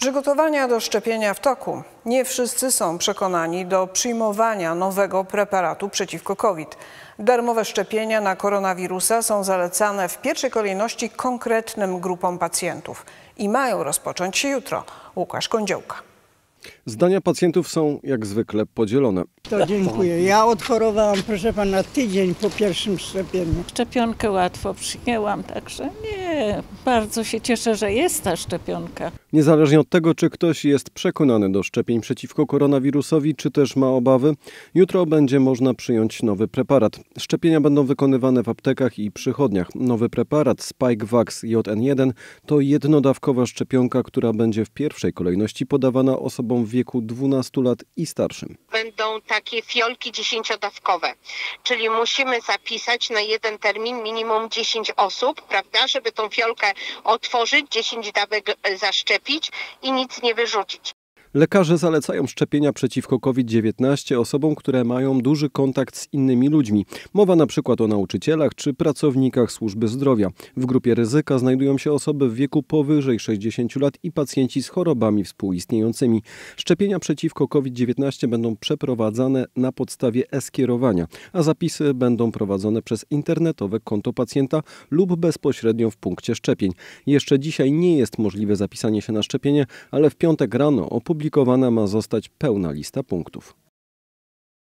Przygotowania do szczepienia w toku. Nie wszyscy są przekonani do przyjmowania nowego preparatu przeciwko COVID. Darmowe szczepienia na koronawirusa są zalecane w pierwszej kolejności konkretnym grupom pacjentów i mają rozpocząć się jutro. Łukasz Kądziołka. Zdania pacjentów są jak zwykle podzielone. To dziękuję. Ja odchorowałam, proszę pana, tydzień po pierwszym szczepieniu. Szczepionkę łatwo przyjęłam, także nie, bardzo się cieszę, że jest ta szczepionka. Niezależnie od tego, czy ktoś jest przekonany do szczepień przeciwko koronawirusowi, czy też ma obawy, jutro będzie można przyjąć nowy preparat. Szczepienia będą wykonywane w aptekach i przychodniach. Nowy preparat Spikevax JN1 to jednodawkowa szczepionka, która będzie w pierwszej kolejności podawana osobom w wieku 12 lat i starszym. będą takie fiolki dziesięciodawkowe, czyli musimy zapisać na jeden termin minimum 10 osób, prawda, żeby tą fiolkę otworzyć, 10 dawek e, zaszczepić i nic nie wyrzucić. Lekarze zalecają szczepienia przeciwko COVID-19 osobom, które mają duży kontakt z innymi ludźmi. Mowa na przykład o nauczycielach czy pracownikach służby zdrowia. W grupie ryzyka znajdują się osoby w wieku powyżej 60 lat i pacjenci z chorobami współistniejącymi. Szczepienia przeciwko COVID-19 będą przeprowadzane na podstawie e-skierowania, a zapisy będą prowadzone przez internetowe konto pacjenta lub bezpośrednio w punkcie szczepień. Jeszcze dzisiaj nie jest możliwe zapisanie się na szczepienie, ale w piątek rano opublikowana ma zostać pełna lista punktów.